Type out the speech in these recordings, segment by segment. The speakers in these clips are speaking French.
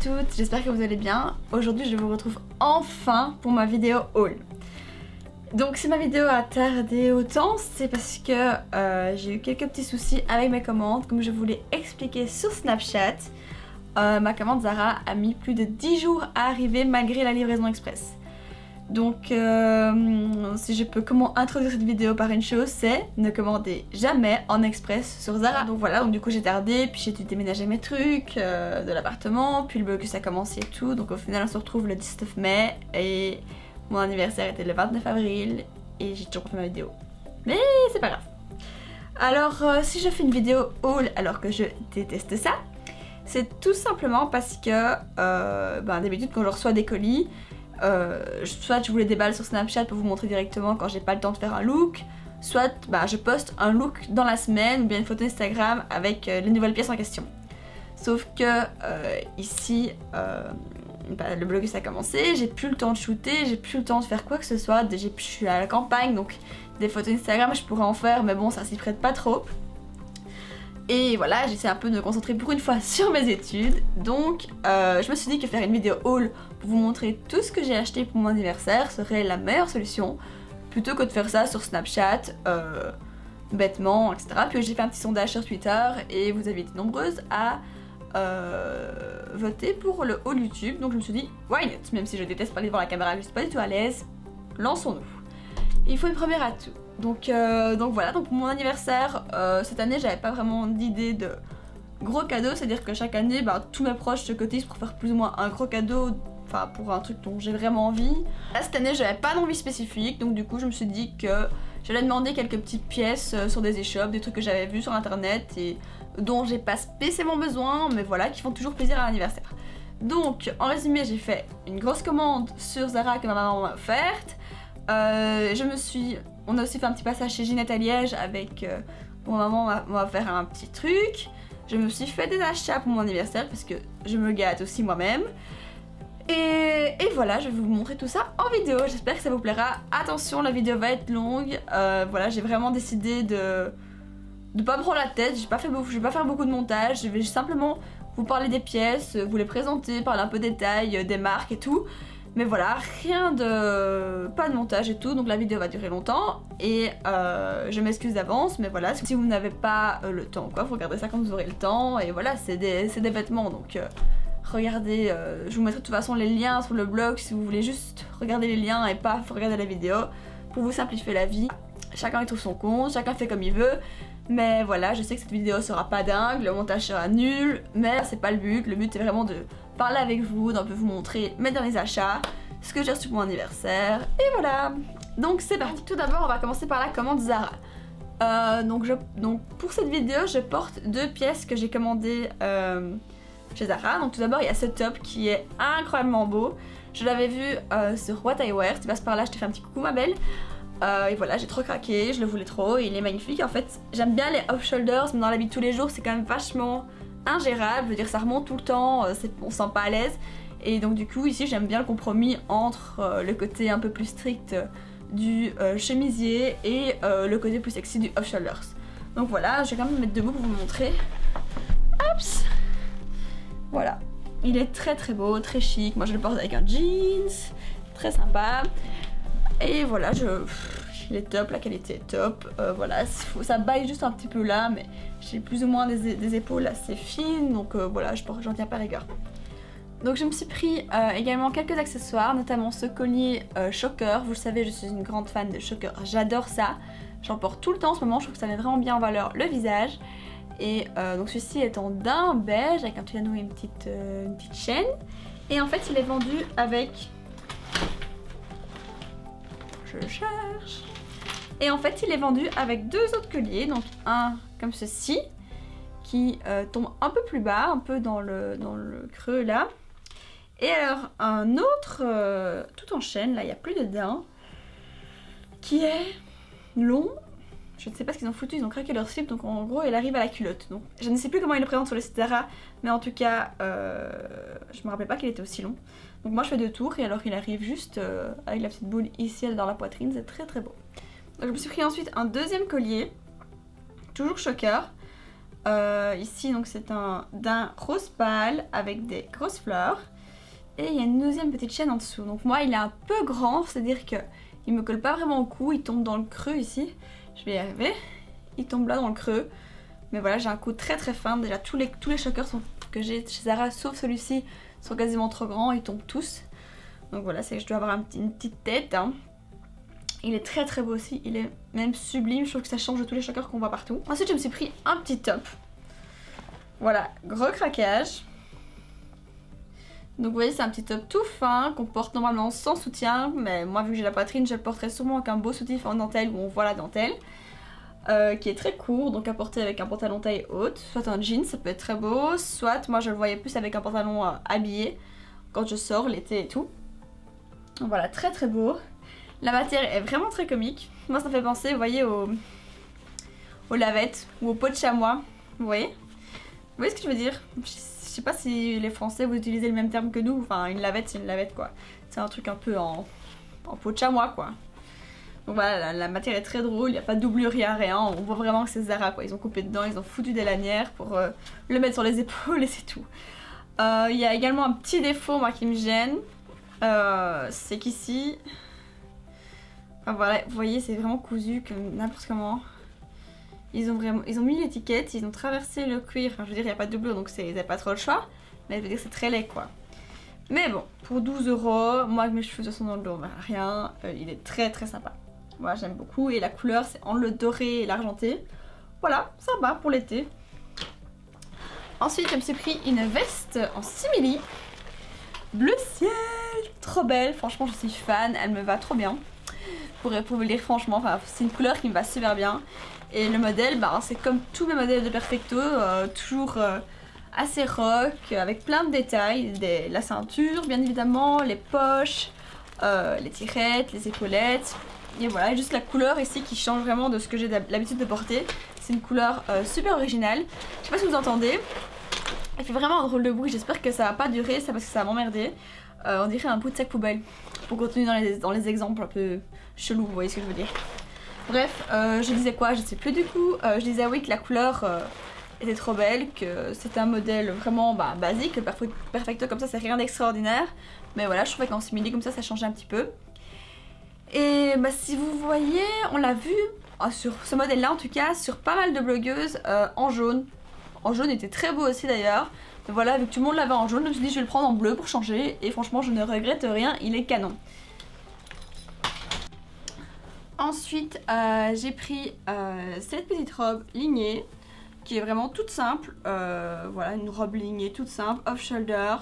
toutes, j'espère que vous allez bien. Aujourd'hui je vous retrouve enfin pour ma vidéo haul. Donc si ma vidéo a tardé autant, c'est parce que euh, j'ai eu quelques petits soucis avec mes commandes. Comme je vous l'ai expliqué sur Snapchat, euh, ma commande Zara a mis plus de 10 jours à arriver malgré la livraison express. Donc euh, si je peux comment introduire cette vidéo par une chose, c'est ne commandez jamais en express sur Zara. Donc voilà, donc du coup j'ai tardé, puis j'ai dû déménager mes trucs de l'appartement, puis le blocus a commencé et tout. Donc au final on se retrouve le 19 mai et mon anniversaire était le 29 avril et j'ai toujours fait ma vidéo. Mais c'est pas grave. Alors euh, si je fais une vidéo haul alors que je déteste ça, c'est tout simplement parce que euh, ben, d'habitude quand je reçois des colis, euh, soit je vous les déballe sur Snapchat pour vous montrer directement quand j'ai pas le temps de faire un look, soit bah, je poste un look dans la semaine ou bien une photo Instagram avec les nouvelles pièces en question. Sauf que ici, bah, le blog a commencé, j'ai plus le temps de shooter, j'ai plus le temps de faire quoi que ce soit, je suis à la campagne donc des photos Instagram je pourrais en faire mais bon ça s'y prête pas trop. Et voilà, j'essaie un peu de me concentrer pour une fois sur mes études. Donc, euh, je me suis dit que faire une vidéo haul vous montrer tout ce que j'ai acheté pour mon anniversaire serait la meilleure solution. Plutôt que de faire ça sur Snapchat, euh, bêtement, etc. Puis j'ai fait un petit sondage sur Twitter et vous avez été nombreuses à euh, voter pour le haut YouTube. Donc je me suis dit, why not? Même si je déteste parler devant la caméra, je suis pas du tout à l'aise, lançons-nous. Il faut une première atout. Donc, euh, donc voilà, donc pour mon anniversaire, cette année j'avais pas vraiment d'idée de gros cadeau, c'est-à-dire que chaque année, bah, tous mes proches se cotisent pour faire plus ou moins un gros cadeau, enfin pour un truc dont j'ai vraiment envie. Là, cette année j'avais pas d'envie spécifique, donc du coup je me suis dit que j'allais demander quelques petites pièces sur des échoppes, des trucs que j'avais vus sur internet et dont j'ai pas spécialement besoin, mais voilà, qui font toujours plaisir à l'anniversaire. Donc, en résumé, j'ai fait une grosse commande sur Zara que ma maman m'a offerte. Euh, je me suis... On a aussi fait un petit passage chez Ginette à Liège avec... Euh, mon maman m'a offert un petit truc. Je me suis fait des achats pour mon anniversaire parce que je me gâte aussi moi-même. Et, voilà, je vais vous montrer tout ça en vidéo. J'espère que ça vous plaira. Attention, la vidéo va être longue. Euh, voilà, j'ai vraiment décidé de de pas me prendre la tête, je pas fait je vais pas faire beaucoup de montage, je vais simplement vous parler des pièces, vous les présenter, parler un peu des tailles, euh, des marques et tout. Mais voilà, rien de... pas de montage et tout, donc la vidéo va durer longtemps et euh, je m'excuse d'avance, mais voilà, si vous n'avez pas le temps quoi, vous regardez ça quand vous aurez le temps et voilà, c'est des, des, vêtements donc regardez, je vous mettrai de toute façon les liens sur le blog si vous voulez juste regarder les liens et pas regarder la vidéo pour vous simplifier la vie. Chacun y trouve son compte, chacun fait comme il veut. Mais voilà, je sais que cette vidéo sera pas dingue, le montage sera nul, mais c'est pas le but. Le but est vraiment de parler avec vous, d'un peu vous montrer mes derniers achats, ce que j'ai reçu pour mon anniversaire, et voilà. Donc c'est parti. Tout d'abord, on va commencer par la commande Zara. Euh, donc, je, pour cette vidéo, je porte deux pièces que j'ai commandées euh, chez Zara. Donc tout d'abord, il y a ce top qui est incroyablement beau. Je l'avais vu euh, sur What I Wear. Tu passes par là, je te fais un petit coucou ma belle. Euh, et voilà, j'ai trop craqué, je le voulais trop, et il est magnifique. En fait, j'aime bien les off-shoulders, mais dans la vie de tous les jours, c'est quand même vachement ingérable. Je veux dire, ça remonte tout le temps, euh, on se sent pas à l'aise. Et donc, du coup, ici, j'aime bien le compromis entre le côté un peu plus strict du chemisier et le côté plus sexy du off-shoulders. Donc voilà, je vais quand même me mettre debout pour vous montrer. Hops Voilà. Il est très très beau, très chic. Moi, je le porte avec un jeans, très sympa. Et voilà, je... il est top, la qualité est top. Euh, voilà, ça baille juste un petit peu là, mais j'ai plus ou moins des, épaules assez fines, donc euh, voilà, j'en tiens pas rigueur. Donc je me suis pris euh, également quelques accessoires, notamment ce collier choker. Vous le savez, je suis une grande fan de choker, j'adore ça. J'en porte tout le temps en ce moment, je trouve que ça met vraiment bien en valeur le visage. Et donc celui-ci est en daim beige avec un anneau et une petite, une petite chaîne. Et en fait il est vendu avec je cherche. Et en fait, il est vendu avec deux autres colliers, donc un comme ceci, qui euh, tombe un peu plus bas, un peu dans le, dans le creux là. Et alors un autre, euh, tout en chaîne, là il n'y a plus de daim, qui est long. Je ne sais pas ce qu'ils ont foutu, ils ont craqué leur slip, donc en gros il arrive à la culotte. Donc je ne sais plus comment il le présente sur le site mais en tout cas, euh, je me rappelle pas qu'il était aussi long. Donc moi je fais deux tours et alors il arrive juste euh, avec la petite boule ici dans la poitrine, c'est très très beau. Donc je me suis pris ensuite un deuxième collier, toujours choker. Euh, ici, donc c'est un d'un rose pâle avec des grosses fleurs. Et il y a une deuxième petite chaîne en dessous. Donc moi, il est un peu grand, c'est-à-dire que il me colle pas vraiment au cou, il tombe dans le creux ici. Je vais y arriver. Il tombe là dans le creux. Mais voilà, j'ai un cou très très fin. Déjà, tous les, tous les choqueurs sont, que j'ai chez Zara, sauf celui-ci, sont quasiment trop grands. Ils tombent tous. Donc voilà, c'est que je dois avoir une petite tête. Hein. Il est très très beau aussi, il est même sublime, je trouve que ça change de tous les choqueurs qu'on voit partout. Ensuite je me suis pris un petit top. Voilà, gros craquage. Donc vous voyez c'est un petit top tout fin qu'on porte normalement sans soutien, mais moi vu que j'ai la poitrine je le porterai sûrement avec un beau soutif en dentelle où on voit la dentelle. Euh, qui est très court, donc à porter avec un pantalon taille haute, soit un jean, ça peut être très beau, soit moi je le voyais plus avec un pantalon euh, habillé quand je sors l'été et tout. Voilà, très très beau. La matière est vraiment très comique. Moi, ça me fait penser, vous voyez, aux, aux lavettes ou aux pots de chamois. Vous voyez? Vous voyez ce que je veux dire? Sais pas si les Français, vous utilisez le même terme que nous. Enfin, une lavette, c'est une lavette, quoi. C'est un truc un peu en, en peau de chamois, quoi. Donc voilà, la, matière est très drôle, il n'y a pas de doublure, rien. On voit vraiment que c'est Zara, quoi. Ils ont coupé dedans, ils ont foutu des lanières pour euh, le mettre sur les épaules et c'est tout. Euh, il y a également un petit défaut, moi, qui me gêne. Euh, c'est qu'ici, voilà, vous voyez, c'est vraiment cousu comme n'importe comment. Ils ont vraiment, ils ont mis l'étiquette, ils ont traversé le cuir. Je veux dire, il n'y a pas de doublure, donc ils n'avaient pas trop le choix. Mais je veux dire, c'est très laid, quoi. Mais bon, pour 12 euros, moi mes cheveux de dans le dos, rien. Euh, il est très très sympa. Moi, j'aime beaucoup. Et la couleur, c'est en le doré et l'argenté. Voilà, sympa pour l'été. Ensuite, je me suis pris une veste en simili. Bleu ciel, trop belle. Franchement, je suis fan. Elle me va trop bien pour, pour vous le dire franchement. c'est une couleur qui me va super bien. Et le modèle, bah, c'est comme tous mes modèles de Perfecto, euh, toujours euh, assez rock, avec plein de détails. la ceinture, bien évidemment, les poches, euh, les tirettes, les épaulettes. Et voilà, juste la couleur ici qui change vraiment de ce que j'ai l'habitude de porter. C'est une couleur super originale. Je sais pas si vous entendez. Elle fait vraiment un drôle de bruit, j'espère que ça va pas durer, ça parce que ça va m'emmerder. on dirait un bout de sac poubelle. Pour continuer dans les, dans les exemples un peu chelou, vous voyez ce que je veux dire. Bref, euh, je disais quoi? Je sais plus du coup. Euh, je disais oui que la couleur euh, était trop belle, que c'était un modèle vraiment bah, basique, Perfecto comme ça c'est rien d'extraordinaire. Mais voilà, je trouvais qu'en simili comme ça ça changeait un petit peu. Et bah, si vous voyez, on l'a vu sur ce modèle là en tout cas, sur pas mal de blogueuses en jaune. En jaune était très beau aussi d'ailleurs. Voilà, vu que tout le monde l'avait en jaune, je me suis dit je vais le prendre en bleu pour changer. Et franchement je ne regrette rien, il est canon. Ensuite, euh, j'ai pris euh, cette petite robe lignée qui est vraiment toute simple. Euh, voilà, une robe lignée toute simple, off-shoulder,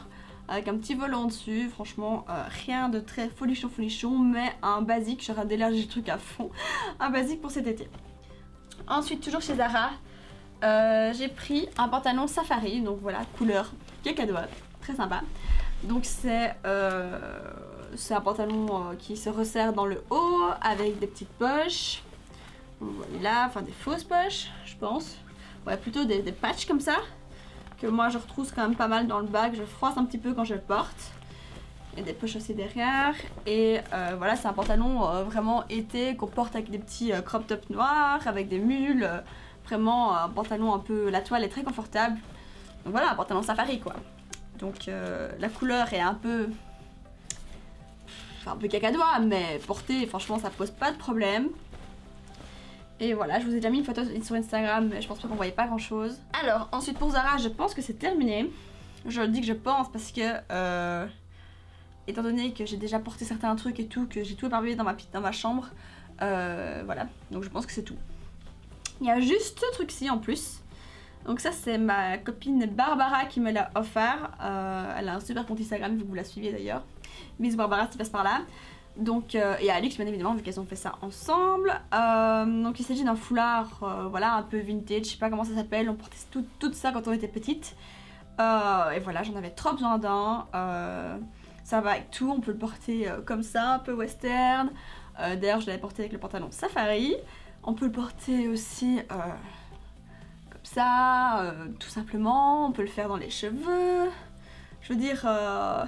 avec un petit volant dessus. Franchement, rien de très folichon folichon, mais un basique. J'aurais d'élargir le truc à fond. un basique pour cet été. Ensuite, toujours chez Zara, j'ai pris un pantalon safari. Donc voilà, couleur cacadoise, très sympa. Donc c'est c'est un pantalon euh, qui se resserre dans le haut avec des petites poches. Voilà, enfin des fausses poches, je pense. Ouais, plutôt des, patchs comme ça. Que moi je retrousse quand même pas mal dans le bas, je froisse un petit peu quand je le porte. Et des poches aussi derrière. Et euh, voilà, c'est un pantalon euh, vraiment été qu'on porte avec des petits crop top noirs, avec des mules. vraiment un pantalon un peu. La toile est très confortable. Donc voilà, un pantalon safari quoi. Donc la couleur est un peu un peu cacadois, mais porter, franchement, ça pose pas de problème. Et voilà, je vous ai déjà mis une photo sur Instagram, mais je pense pas qu'on voyait pas grand chose. Alors, ensuite pour Zara, je pense que c'est terminé. Je dis que je pense parce que, euh, étant donné que j'ai déjà porté certains trucs et tout, que j'ai tout éparpillé dans ma, dans ma chambre, euh, voilà, donc je pense que c'est tout. Il y a juste ce truc-ci en plus. Donc ça c'est ma copine Barbara qui me l'a offert. Euh, elle a un super compte Instagram, vous, la suivez d'ailleurs. Miss Barbara qui passe par là. Donc, euh, et Alix bien évidemment vu qu'elles ont fait ça ensemble. Euh, donc il s'agit d'un foulard voilà un peu vintage, je sais pas comment ça s'appelle, on portait tout, ça quand on était petite. et voilà j'en avais trop besoin d'un. ça va avec tout, on peut le porter comme ça, un peu western. D'ailleurs je l'avais porté avec le pantalon safari. On peut le porter aussi ça, euh, tout simplement. On peut le faire dans les cheveux. Je veux dire, il euh,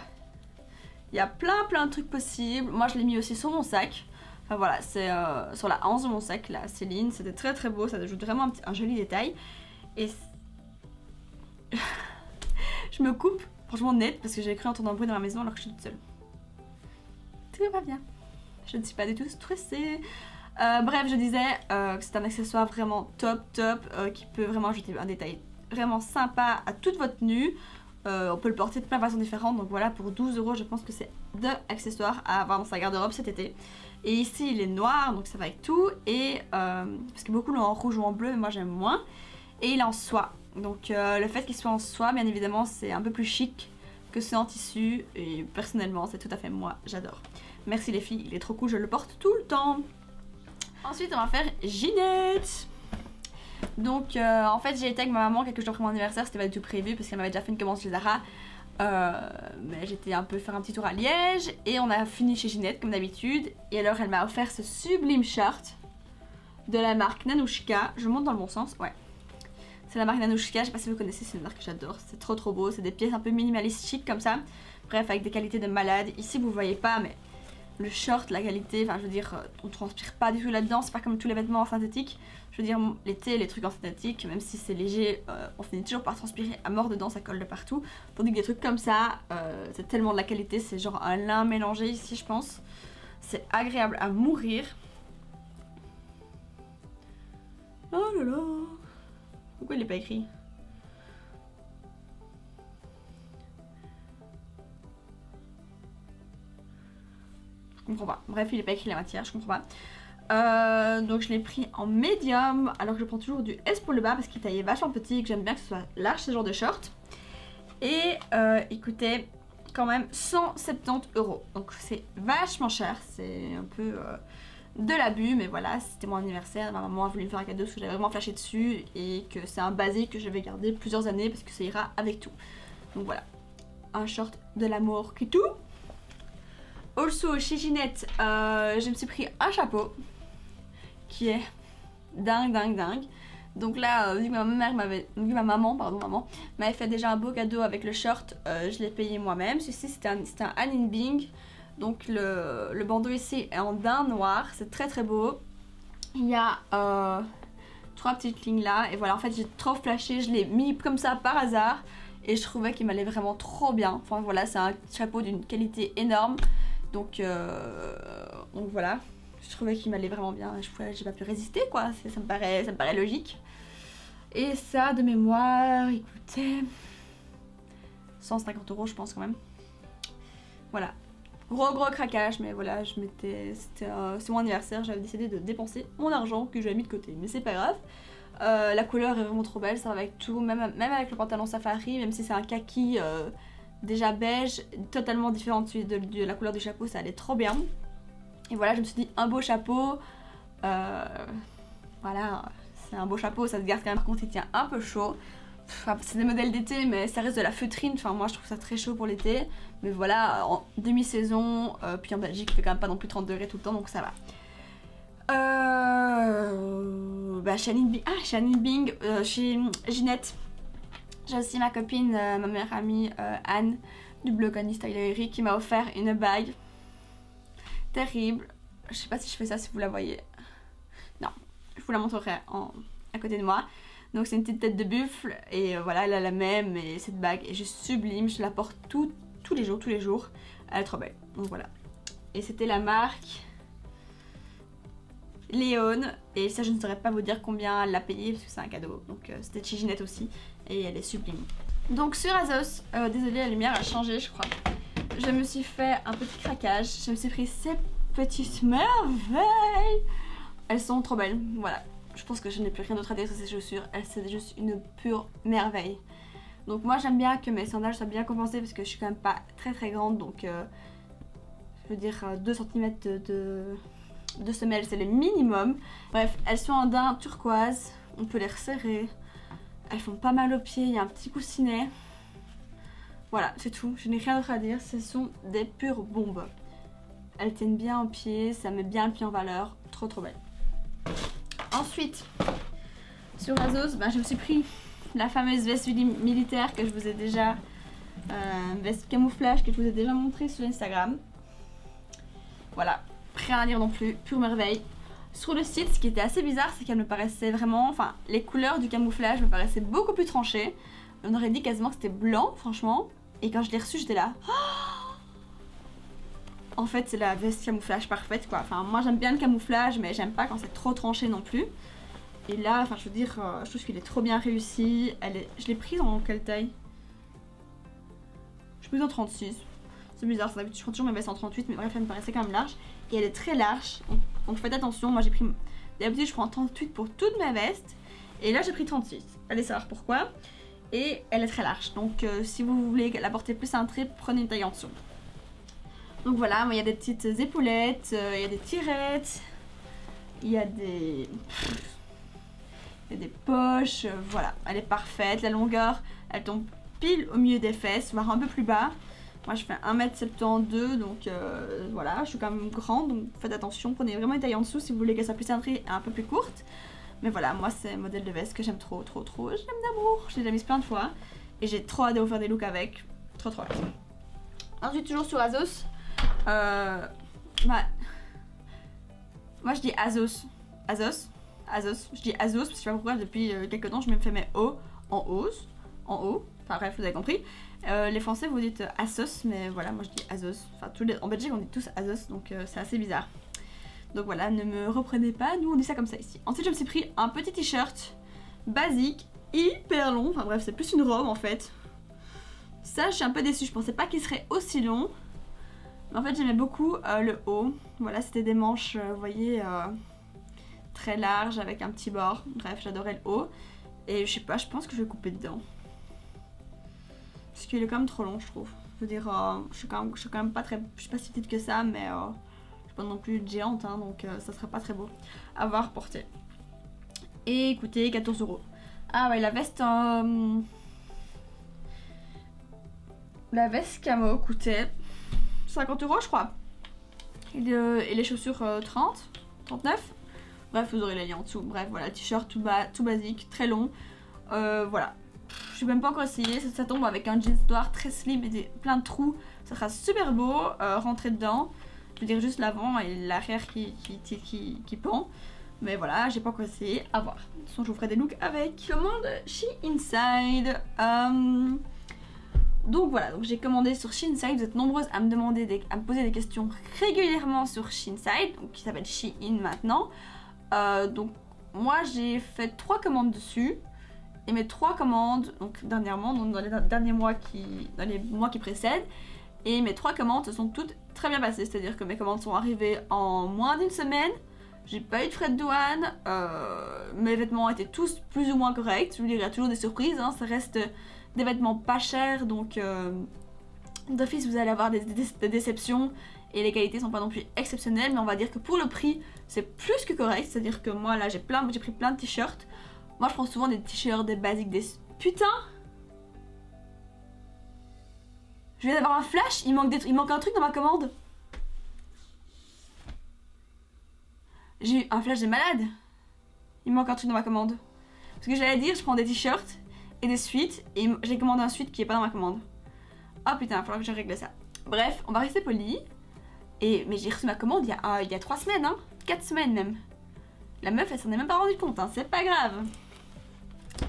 y a plein plein de trucs possibles. Moi, je l'ai mis aussi sur mon sac. Enfin voilà, c'est euh, sur la hanse de mon sac, la Céline. C'était très très beau, ça ajoute vraiment un, joli détail. Et je me coupe, franchement net, parce que j'ai cru entendre un bruit dans la maison alors que je suis toute seule. Tout va bien. Je ne suis pas du tout stressée. Euh, bref, je disais euh, que c'est un accessoire vraiment top, top, euh, qui peut vraiment ajouter un détail vraiment sympa à toute votre tenue. on peut le porter de plein de façons différentes, donc voilà, pour 12 euros, je pense que c'est deux accessoires à avoir dans sa garde-robe cet été. Et ici, il est noir, donc ça va avec tout, et parce que beaucoup l'ont en rouge ou en bleu, mais moi j'aime moins. Et il est en soie, donc le fait qu'il soit en soie, bien évidemment, c'est un peu plus chic que c'est en tissu, et personnellement, c'est tout à fait moi, j'adore. Merci les filles, il est trop cool, je le porte tout le temps. Ensuite, on va faire Ginette. Donc, euh, en fait, j'ai été avec ma maman quelques jours après mon anniversaire. C'était pas du tout prévu parce qu'elle m'avait déjà fait une commande chez Zara. Euh, mais j'étais un peu faire un petit tour à Liège et on a fini chez Ginette comme d'habitude. Et alors, elle m'a offert ce sublime shirt de la marque Nanushka. Je monte dans le bon sens, ouais. C'est la marque Nanushka, je sais pas si vous connaissez, c'est une marque que j'adore. C'est trop trop beau, c'est des pièces un peu minimalistes chic comme ça. Bref, avec des qualités de malade. Ici, vous voyez pas, mais le short, la qualité, enfin je veux dire, euh, on transpire pas du tout là-dedans, c'est pas comme tous les vêtements en synthétique. Je veux dire, l'été, les trucs en synthétique, même si c'est léger, euh, on finit toujours par transpirer à mort dedans, ça colle de partout. Tandis que des trucs comme ça, euh, c'est tellement de la qualité, c'est genre un lin mélangé ici, je pense. C'est agréable à mourir. Oh là là Pourquoi il est pas écrit? Comprends pas. Bref, il est pas écrit la matière, je comprends pas. Euh, donc je l'ai pris en médium alors que je prends toujours du S pour le bas parce qu'il taillait vachement petit et que j'aime bien que ce soit large ce genre de short. Et euh, il coûtait quand même 170 euros. Donc c'est vachement cher, c'est un peu euh, de l'abus mais voilà c'était mon anniversaire, ma maman a voulu me faire un cadeau parce que j'avais vraiment flashé dessus et que c'est un basique que je vais garder plusieurs années parce que ça ira avec tout. Donc voilà, un short de l'amour qui tout. Also, chez Ginette, euh, je me suis pris un chapeau qui est dingue, dingue, dingue. Donc là, euh, vu que ma mère m'avait, ma maman, pardon, maman, m'avait fait déjà un beau cadeau avec le short, euh, je l'ai payé moi-même. Ceci, c'était un, Anne Bing. Donc le, bandeau ici est en daim noir, c'est très très beau. Il y a trois petites lignes là, et voilà, en fait j'ai trop flashé, je l'ai mis comme ça par hasard, et je trouvais qu'il m'allait vraiment trop bien. Enfin voilà, c'est un chapeau d'une qualité énorme. Donc, euh, donc voilà, je trouvais qu'il m'allait vraiment bien. J'ai pas pu résister quoi, ça me, paraît, logique. Et ça, de mémoire, écoutez, 150 euros je pense quand même. Voilà, gros gros craquage, mais voilà, je m'étais, c'était mon anniversaire, j'avais décidé de dépenser mon argent que j'avais mis de côté, mais c'est pas grave. Euh, la couleur est vraiment trop belle, ça va avec tout, même, avec le pantalon safari, même si c'est un kaki euh, déjà beige, totalement différent de, la couleur du chapeau, ça allait trop bien. Et voilà, je me suis dit un beau chapeau, euh, voilà, c'est un beau chapeau, ça se garde quand même, par contre il tient un peu chaud. c'est des modèles d'été, mais ça reste de la feutrine, enfin moi je trouve ça très chaud pour l'été. Mais voilà, en demi-saison, euh, puis en Belgique il fait quand même pas non plus 30 degrés tout le temps, donc ça va. Euh, bah, Bing, ah, Shannon Bing, euh, chez Ginette, j'ai aussi ma copine, euh, ma meilleure amie euh, Anne du blog Annie qui m'a offert une bague terrible. Je sais pas si je fais ça si vous la voyez. Non, je vous la montrerai en, à côté de moi. Donc c'est une petite tête de buffle et euh, voilà elle a la même et cette bague est juste sublime. Je la porte tous les jours, tous les jours. Elle est trop belle. Donc voilà. Et c'était la marque Léon et ça je ne saurais pas vous dire combien elle l'a payé parce que c'est un cadeau donc c'était chez Ginette aussi et elle est sublime. Donc sur Azos, euh, désolée la lumière a changé je crois. Je me suis fait un petit craquage. Je me suis pris ces petites merveilles. Elles sont trop belles voilà. Je pense que je n'ai plus rien d'autre à dire sur ces chaussures. Elles c'est juste une pure merveille. Donc moi j'aime bien que mes sandales soient bien compensées parce que je suis quand même pas très très grande. Donc euh, je veux dire 2 cm de de semelles, c'est le minimum. Bref, elles sont en daim turquoise, on peut les resserrer. Elles font pas mal aux pieds, il y a un petit coussinet. Voilà, c'est tout, je n'ai rien d'autre à dire, ce sont des pures bombes. Elles tiennent bien aux pieds, ça met bien le pied en valeur, trop trop belle. Ensuite, sur Azos, ben, je me suis pris la fameuse veste militaire que je vous ai déjà... Euh, veste camouflage que je vous ai déjà montré sur Instagram. Voilà, rien à dire non plus, pure merveille. Sur le site, ce qui était assez bizarre, c'est qu'elle me paraissait vraiment, enfin, les couleurs du camouflage me paraissaient beaucoup plus tranchées. On aurait dit quasiment que c'était blanc, franchement. Et quand je l'ai reçu, j'étais là. en fait, c'est la veste camouflage parfaite, quoi. Enfin, moi, j'aime bien le camouflage, mais j'aime pas quand c'est trop tranché non plus. Et là, enfin, je veux dire, euh, je trouve qu'il est trop bien réussi. Elle est... Je l'ai prise en quelle taille? Je suis prise en 36. C'est bizarre, ça je prends toujours mes vestes en 38, mais bref, elle me paraissait quand même large. Et elle est très large, faites attention. Moi, j'ai pris... D'habitude, je prends 38 pour toutes mes vestes. Et là, j'ai pris 36. Allez savoir pourquoi et elle est très large. Donc euh, si vous voulez la porter plus cintrée, prenez une taille en dessous. Donc voilà, il y a des petites épaulettes, euh, il y a des tirettes, il y a des... Il y a des poches, euh, voilà, elle est parfaite. La longueur, elle tombe pile au milieu des fesses, voire un peu plus bas. Moi je fais 1m72 donc voilà, je suis quand même grande donc faites attention, prenez vraiment une taille en dessous si vous voulez plus cintrée et un peu plus courte. Mais voilà, moi c'est un modèle de veste que j'aime trop, trop, trop. J'aime d'amour. J'ai déjà mis plein de fois. Et j'ai trop hâte de vous faire des looks avec. Trop, trop hâte. Ensuite, toujours sur Azos. Euh, bah, moi je dis Azos. Azos. Azos. Je dis Azos parce que je sais pas pourquoi depuis euh, quelques temps je me fais mes O en hausse. En haut. Enfin bref, vous avez compris. Euh, les français vous dites Asos, mais voilà, moi je dis Azos. En Belgique on dit tous Azos, donc c'est assez bizarre. Donc voilà, ne me reprenez pas, nous on dit ça comme ça ici. Ensuite je me suis pris un petit t-shirt basique, hyper long, enfin bref c'est plus une robe en fait. Ça je suis un peu déçue, je pensais pas qu'il serait aussi long. Mais en fait j'aimais beaucoup euh, le haut. Voilà c'était des manches, euh, vous voyez, euh, très larges avec un petit bord. Bref j'adorais le haut. Et je sais pas, je pense que je vais couper dedans. Parce qu'il est quand même trop long je trouve. Je veux dire, je, suis quand même, je suis quand même pas très... Je suis pas si petite que ça mais non plus géante, hein, donc euh, ça sera pas très beau à voir porter. Et écoutez, 14 euros. Ah ouais, la veste euh, La veste camo coûtait 50 euros, je crois. Et, les chaussures 30, euh, 39. Bref, vous aurez les liens en dessous. Bref, voilà, t-shirt tout, tout basique, très long. voilà. Je suis même pas encore essayé. Ça, tombe avec un jeans noir très slim et plein de trous. Ça sera super beau. rentrer dedans. Je veux dire juste l'avant et l'arrière qui, qui, qui, pend. Mais voilà, j'ai pas encore essayé, à voir. De toute façon, je vous ferai des looks avec. Commande She Inside. Euh, donc voilà, donc j'ai commandé sur She Inside. Vous êtes nombreuses à me demander, à poser des questions régulièrement sur She Inside, donc qui s'appelle She In maintenant. Euh, donc moi j'ai fait trois commandes dessus. Et mes trois commandes, donc dernièrement, donc dans les derniers mois qui, dans les mois qui précèdent, et mes trois commandes se sont toutes très bien passées, c'est-à-dire que mes commandes sont arrivées en moins d'une semaine, j'ai pas eu de frais de douane, euh, mes vêtements étaient tous plus ou moins corrects, je veux dire, il y a toujours des surprises, hein. ça reste des vêtements pas chers, donc euh, d'office vous allez avoir des, déceptions. Et les qualités sont pas non plus exceptionnelles, mais on va dire que pour le prix, c'est plus que correct, c'est-à-dire que moi là j'ai pris plein de t-shirts, moi je prends souvent des t-shirts, des basiques, des... Putain Je viens d'avoir un flash, il manque, des il manque un truc dans ma commande. J'ai eu un flash de malade. Il manque un truc dans ma commande. Parce que j'allais dire, je prends des t-shirts et des suites, et j'ai commandé un suite qui est pas dans ma commande. Oh putain, il va falloir que je règle ça. Bref, on va rester poli. Et, mais j'ai reçu ma commande il y a, il y a 3 semaines, hein. 4 semaines même. La meuf, elle s'en est même pas rendue compte, hein. C'est pas grave.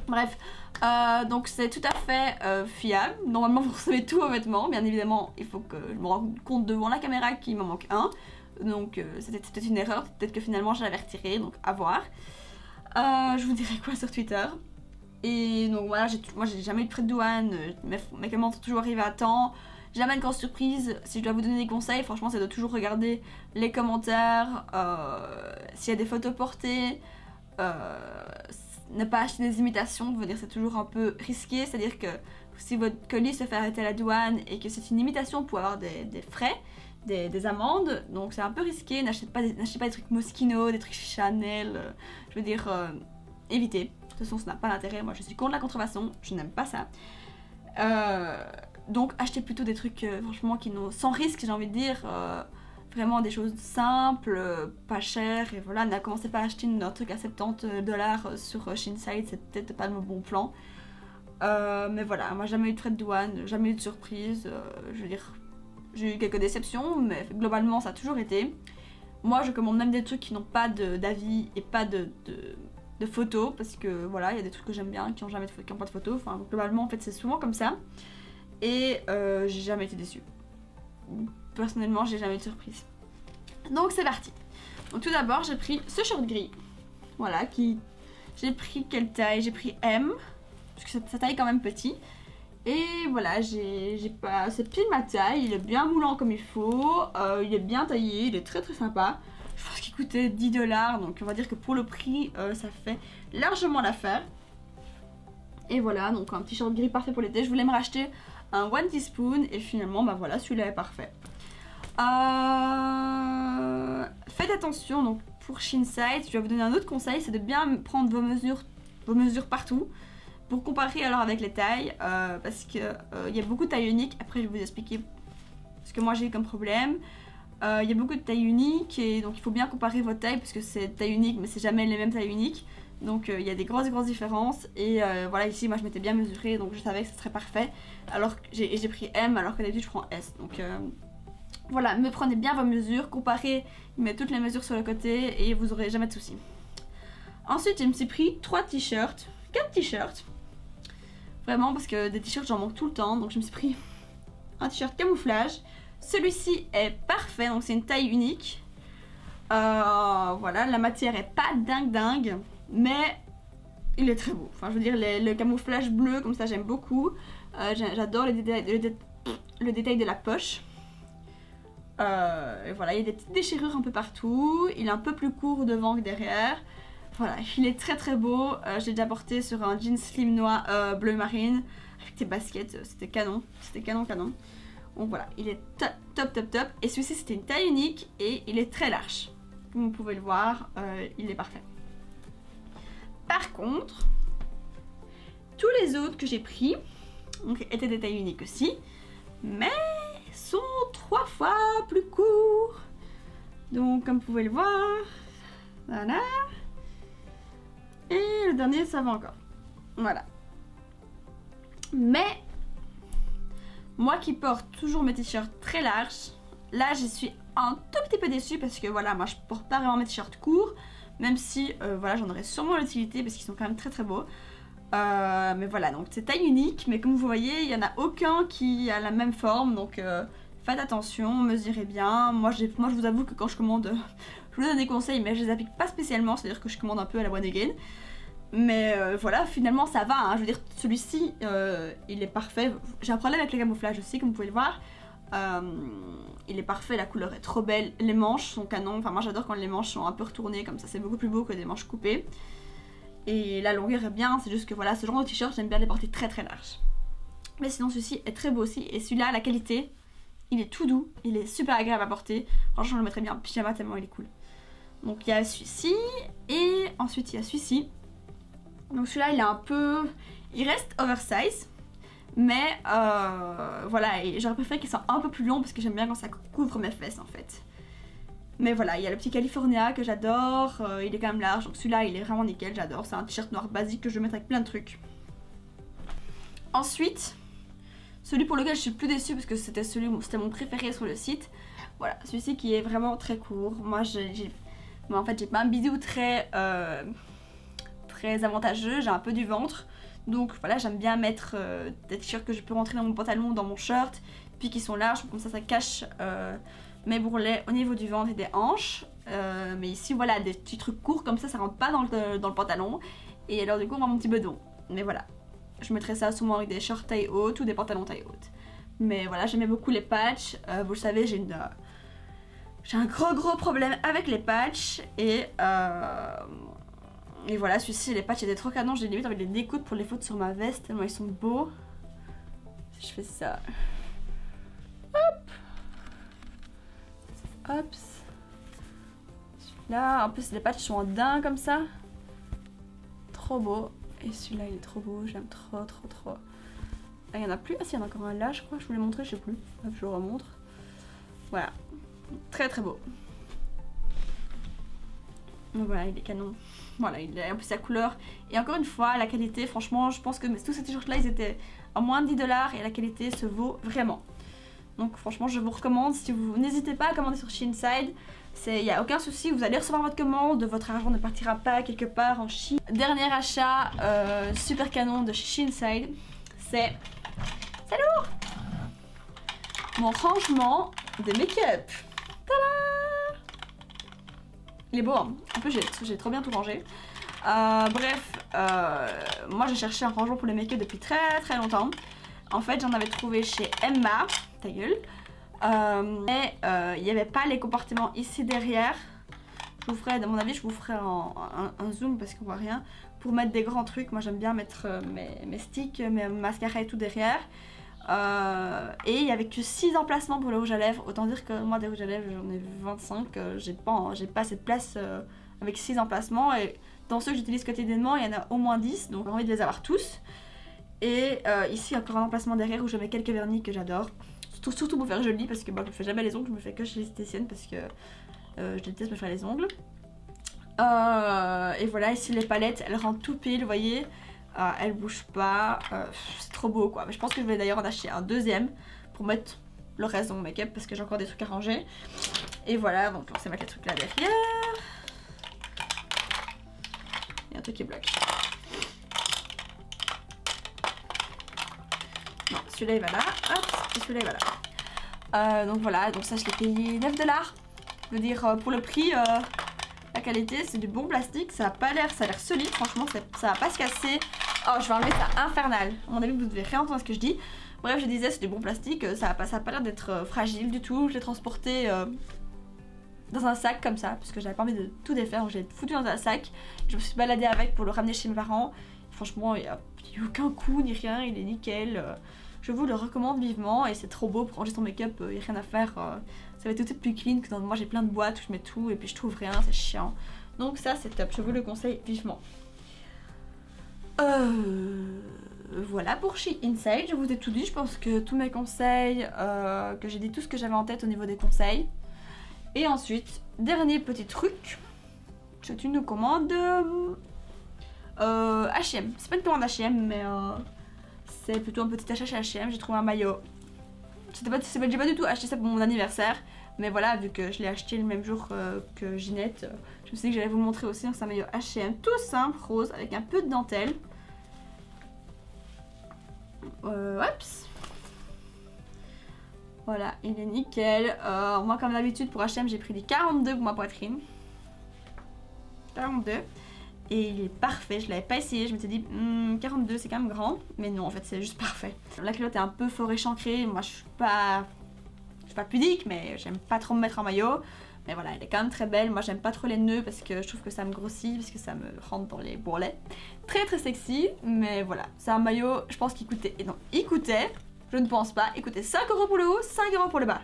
Bref, euh, donc c'est tout à fait euh, fiable. Normalement vous recevez tous vos vêtements. Bien évidemment, il faut que je me rende compte devant la caméra qu'il m'en manque un. Donc euh, c'était peut-être une erreur. Peut-être que finalement je l'avais retiré. Donc à voir. je vous dirai quoi sur Twitter. Et donc voilà, moi j'ai jamais eu de prêt de douane. Mes, commandes sont toujours arrivées à temps. Jamais de grande surprise. Si je dois vous donner des conseils, franchement, c'est de toujours regarder les commentaires. S'il y a des photos portées ne pas acheter des imitations, veut dire c'est toujours un peu risqué, c'est-à-dire que si votre colis se fait arrêter à la douane et que c'est une imitation, pour avoir des, frais, des, amendes, donc c'est un peu risqué, n'achetez pas, des, trucs Moschino, des trucs Chanel, euh, je veux dire, euh, évitez. De toute façon, ça n'a pas d'intérêt, moi je suis contre la contrefaçon, je n'aime pas ça. Euh, donc achetez plutôt des trucs franchement qui sans risque, j'ai envie de dire vraiment des choses simples, euh, pas chères, et voilà, n'a commencé pas à acheter un truc à 70 dollars sur Shinside, c'est peut-être pas le bon plan. Euh, mais voilà, moi jamais eu de frais de douane, jamais eu de surprise, euh, je veux dire, j'ai eu quelques déceptions, mais globalement ça a toujours été. Moi je commande même des trucs qui n'ont pas d'avis et pas de, de photos parce que voilà, il y a des trucs que j'aime bien qui ont jamais de, qui ont pas de photos. Enfin, globalement, en fait, c'est souvent comme ça. Et euh, j'ai jamais été déçue. Personnellement, j'ai jamais été surprise. Donc c'est parti. Donc tout d'abord, j'ai pris ce short gris. Voilà, qui j'ai pris quelle taille? J'ai pris M parce que sa taille est quand même petit. Et voilà, j'ai pas. C'est pile ma taille, il est bien moulant comme il faut, euh, il est bien taillé, il est très très sympa. Je pense qu'il coûtait 10 dollars, donc on va dire que pour le prix, euh, ça fait largement l'affaire. Et voilà, donc un petit short gris parfait pour l'été. Je voulais me racheter un one teaspoon et finalement, bah voilà, celui-là est parfait. Euh, faites attention, donc pour Shinside, je vais vous donner un autre conseil, c'est de bien prendre vos mesures, vos mesures partout pour comparer alors avec les tailles, euh, parce qu'il il y a beaucoup de tailles uniques. Après, je vais vous expliquer ce que moi j'ai eu comme problème. Il y a beaucoup de tailles uniques et donc il faut bien comparer vos tailles parce que c'est taille unique mais c'est jamais les mêmes tailles uniques. Donc il y a des grosses grosses différences et voilà ici moi je m'étais bien mesurée donc je savais que ce serait parfait alors que j'ai pris M alors que d'habitude je prends S donc voilà me prenez bien vos mesures, comparez, mettez toutes les mesures sur le côté et vous aurez jamais de soucis. Ensuite je me suis pris 3 t-shirts, 4 t-shirts vraiment parce que des t-shirts j'en manque tout le temps donc je me suis pris un t-shirt camouflage celui-ci est parfait donc c'est une taille unique euh, voilà la matière est pas dingue dingue mais il est très beau. Enfin, je veux dire, le camouflage bleu, comme ça, j'aime beaucoup. Euh, j'adore le, détail de la poche. Euh, voilà, il y a des petites déchirures un peu partout. Il est un peu plus court devant que derrière. Voilà, il est très très beau. Euh, J'ai déjà porté sur un jean slim noir bleu marine avec des baskets. C'était canon. C'était canon canon. Donc voilà, il est top top top top. Et celui-ci, c'était une taille unique et il est très large. Comme vous pouvez le voir, il est parfait. Par contre, tous les autres que j'ai pris donc, étaient des tailles uniques aussi, mais sont trois fois plus courts. Donc comme vous pouvez le voir, voilà. Et le dernier, ça va encore. Voilà. Mais, moi qui porte toujours mes t-shirts très larges, là je suis un tout petit peu déçue parce que voilà, moi je porte pas vraiment mes t-shirts courts. Même si, euh, voilà, j'en aurais sûrement l'utilité parce qu'ils sont quand même très très beaux. Euh, mais voilà, donc c'est taille unique, mais comme vous voyez, il n'y en a aucun qui a la même forme, donc euh, faites attention, mesurez bien. Moi, moi, je vous avoue que quand je commande, je vous donne des conseils, mais je les applique pas spécialement, c'est-à-dire que je commande un peu à la one again. Mais voilà, finalement ça va, hein. je veux dire, celui-ci, il est parfait. J'ai un problème avec le camouflage aussi, comme vous pouvez le voir. Euh, il est parfait, la couleur est trop belle. Les manches sont canon. Enfin, moi j'adore quand les manches sont un peu retournées comme ça, c'est beaucoup plus beau que des manches coupées. Et la longueur est bien, c'est juste que voilà, ce genre de t-shirt, j'aime bien les porter très très larges. Mais sinon, celui-ci est très beau aussi. Et celui-là, la qualité, il est tout doux, il est super agréable à porter. Franchement, je le mettrais bien en pyjama tellement il est cool. Donc il y a celui-ci, et ensuite il y a celui-ci. Donc celui-là, il est un peu. Il reste oversize, mais euh, voilà, j'aurais préféré qu'il soit un peu plus long parce que j'aime bien quand ça couvre mes fesses en fait. Mais voilà, il y a le petit California que j'adore, euh, il est quand même large, donc celui-là il est vraiment nickel, j'adore. C'est un t-shirt noir basique que je vais mettre avec plein de trucs. Ensuite, celui pour lequel je suis plus déçue parce que c'était celui c'était mon préféré sur le site. Voilà, celui-ci qui est vraiment très court. Moi j'ai en fait j'ai pas un bidou très euh, très avantageux, j'ai un peu du ventre. Donc voilà, j'aime bien mettre euh, des t-shirts que je peux rentrer dans mon pantalon, dans mon shirt, puis qui sont larges, comme ça ça cache mes bourrelets au niveau du ventre et des hanches. Euh, mais ici voilà, des petits trucs courts comme ça, ça rentre pas dans le, pantalon. Et alors du coup on voit mon petit bedon. Mais voilà, je mettrai ça souvent avec des shorts taille haute ou des pantalons taille haute. Mais voilà, j'aimais beaucoup les patchs. vous le savez, j'ai une... j'ai un gros gros problème avec les patchs et et voilà, celui-ci, les patchs étaient trop canons. J'ai limite envie de les découdre pour les foutre sur ma veste tellement ils sont beaux. Si je fais ça. Hop Hop Celui-là, en plus les patchs sont en daim comme ça. Trop beau. Et celui-là, il est trop beau. J'aime trop, trop, trop. Ah, il y en a plus? Ah si, il y en a encore un là, je crois. Je voulais montrer, je sais plus. Je le remontre. Voilà. Très, très beau. Donc voilà, il est canon. Voilà, il a en plus sa couleur. Et encore une fois, la qualité, franchement, je pense que tous ces t-shirts là, ils étaient à moins de 10 dollars et la qualité se vaut vraiment. Donc franchement, je vous recommande, si vous n'hésitez pas à commander sur Shinside, Il n'y a aucun souci, vous allez recevoir votre commande, votre argent ne partira pas quelque part en Chine. Dernier achat euh, super canon de Shinside, c'est... C'est lourd Mon rangement de make-up. Il est beau, hein En plus j'ai trop bien tout rangé. Euh, bref, euh, moi j'ai cherché un rangement pour les make-up depuis très très longtemps. En fait j'en avais trouvé chez Emma, ta gueule. Euh, mais il n'y avait pas les compartiments ici derrière. Je vous ferai, à mon avis, je vous ferai un, zoom parce qu'on voit rien. Pour mettre des grands trucs, moi j'aime bien mettre mes, mes, sticks, mes mascaras et tout derrière. et il n'y avait que 6 emplacements pour le rouge à lèvres. Autant dire que moi des rouges à lèvres j'en ai 25. j'ai pas, pas cette place avec 6 emplacements. Et dans ceux que j'utilise quotidiennement, il y en a au moins 10, donc j'ai envie de les avoir tous. Et euh, ici, encore un emplacement derrière où je mets quelques vernis que j'adore. Surtout, pour faire joli, parce que moi je me fais jamais les ongles, je me fais que chez l'esthéticienne parce que euh, je déteste me faire les ongles. Euh, et voilà, ici les palettes, elles rentrent tout pile, vous voyez. elles bougent pas, c'est trop beau quoi. Mais je pense que je vais d'ailleurs en acheter un deuxième pour mettre le reste dans mon make-up parce que j'ai encore des trucs à ranger. Et voilà, donc on sait mettre les trucs là derrière un truc qui bloque. Celui-là il va là, hop, et celui-là il va là. Euh, donc voilà, donc ça je l'ai payé 9 dollars. Je veux dire, euh, pour le prix, euh, la qualité, c'est du bon plastique, ça a pas l'air, ça a l'air solide, franchement, ça va pas se casser. Oh, je vais enlever ça infernal. À mon avis, vous devez rien entendre ce que je dis. Bref, je disais, c'est du bon plastique, ça a pas, ça a pas l'air d'être fragile du tout. Je l'ai transporté dans un sac comme ça, parce que j'avais pas envie de tout défaire, donc j'ai foutu dans un sac. Je me suis baladée avec pour le ramener chez mes parents. Franchement, il n'y a, aucun coup ni rien, il est nickel. Je vous le recommande vivement et c'est trop beau pour ranger son make-up, il n'y a rien à faire. Ça va être tout plus clean que dans moi j'ai plein de boîtes où je mets tout et puis je trouve rien, c'est chiant. Donc ça c'est top, je vous le conseille vivement. Euh, voilà pour chez Inside, je vous ai tout dit, je pense que tous mes conseils, euh, que j'ai dit tout ce que j'avais en tête au niveau des conseils. Et ensuite, dernier petit truc, c'est une commande euh, H&M. C'est pas une commande H&M, mais euh, c'est plutôt un petit achat chez H&M. J'ai trouvé un maillot. C'était pas, j'ai pas du tout acheté ça pour mon anniversaire, mais voilà, vu que je l'ai acheté le même jour euh, que Ginette, je me suis dit que j'allais vous montrer aussi. C'est un maillot H&M tout simple, rose, avec un peu de dentelle. Euh, voilà, il est nickel. Euh, moi, comme d'habitude, pour H&M, j'ai pris des 42 pour ma poitrine. 42. Et il est parfait. Je l'avais pas essayé. Je m'étais dit, 42, hmm, c'est quand même grand. Mais non, en fait, c'est juste parfait. La culotte est un peu fort échancrée. Moi, je suis pas... Je suis pas pudique, mais j'aime pas trop me mettre en maillot. Mais voilà, elle est quand même très belle. Moi, j'aime pas trop les nœuds parce que je trouve que ça me grossit, parce que ça me rentre dans les bourrelets. Très, très sexy. Mais voilà, c'est un maillot, je pense qu'il coûtait... Et non, il coûtait je ne pense pas. Écoutez, 5 euros pour le haut, 5 euros pour le bas.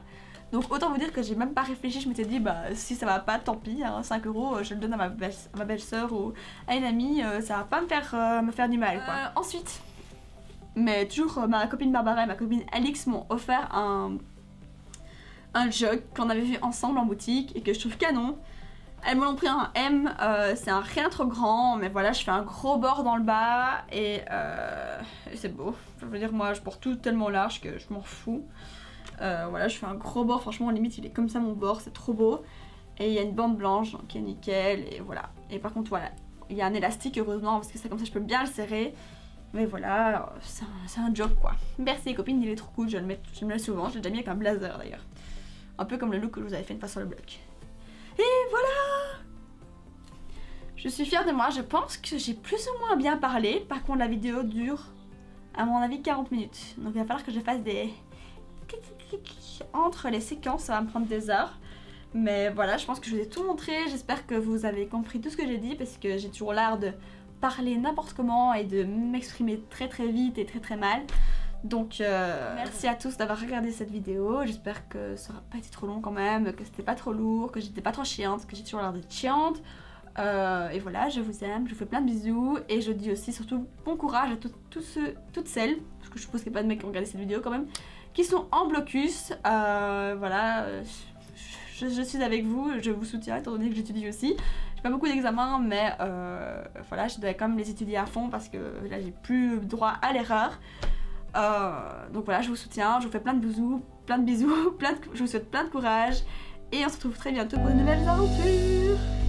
Donc autant vous dire que j'ai même pas réfléchi, je m'étais dit bah si ça va pas tant pis, 5 hein, euros je le donne à ma belle-sœur ou à une amie, euh, ça va pas me faire, euh, me faire du mal quoi. Euh, ensuite, mais toujours ma copine Barbara et ma copine Alix m'ont offert un, un jug qu'on avait vu ensemble en boutique et que je trouve canon. Elles m'ont pris un M, euh, c'est un rien trop grand, mais voilà, je fais un gros bord dans le bas et, euh, c'est beau. Je veux dire, moi, je porte tout tellement large que je m'en fous. Euh, voilà, je fais un gros bord, franchement, limite, il est comme ça mon bord, c'est trop beau. Et il y a une bande blanche qui est nickel, et voilà. Et par contre, voilà, il y a un élastique, heureusement, parce que ça, comme ça, je peux bien le serrer. Mais voilà, c'est un, job quoi. Merci les copines, il est trop cool, je le mets, je le mets souvent, j'ai déjà mis avec un blazer d'ailleurs. Un peu comme le look que je vous avais fait une fois sur le blog. Et voilà Je suis fière de moi, je pense que j'ai plus ou moins bien parlé. Par contre la vidéo dure à mon avis 40 minutes. Donc il va falloir que je fasse des... Entre les séquences, ça va me prendre des heures. Mais voilà, je pense que je vous ai tout montré. J'espère que vous avez compris tout ce que j'ai dit parce que j'ai toujours l'art de parler n'importe comment et de m'exprimer très très vite et très très mal. Donc euh, merci à tous d'avoir regardé cette vidéo, j'espère que ça aura pas été trop long quand même, que c'était pas trop lourd, que j'étais pas trop chiante, que j'ai toujours l'air d'être chiante. Euh, et voilà, je vous aime, je vous fais plein de bisous et je dis aussi surtout bon courage à ceux, toutes celles, parce que je suppose qu'il n'y a pas de mecs qui ont regardé cette vidéo quand même, qui sont en blocus. Euh, voilà, je, suis avec vous, je vous soutiens étant donné que j'étudie aussi. J'ai pas beaucoup d'examens mais voilà, je dois quand même les étudier à fond parce que là j'ai plus droit à l'erreur. Euh, donc voilà, je vous soutiens, je vous fais plein de bisous, plein de bisous, plein je vous souhaite plein de courage. et on se retrouve très bientôt pour de nouvelles aventures